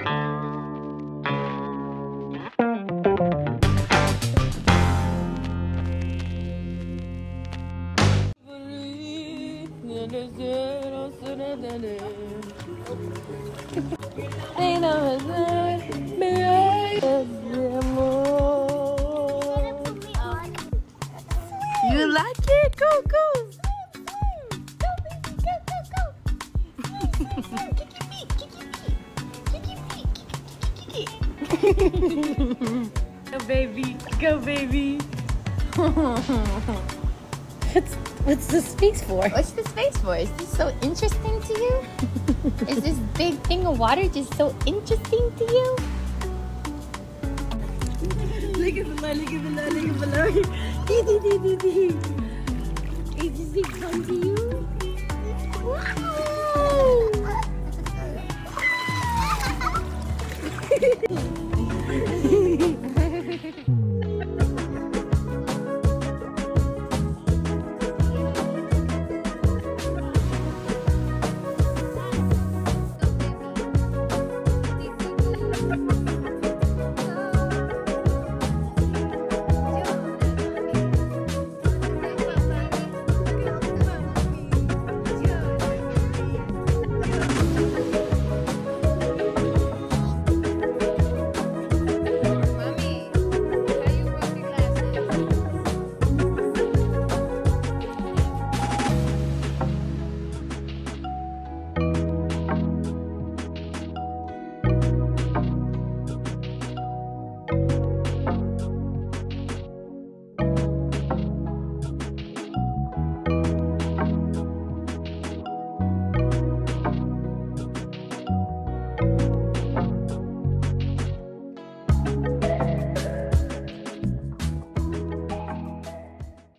You like it? Go, go. Go, baby. Go, baby. Go baby. what's, what's this face for? What's this face for? Is this so interesting to you? Is this big thing of water just so interesting to you? Look at Velour, look at Velour, look at Velour. Dee, dee, dee, dee, dee. Is this big fun to you? Wow!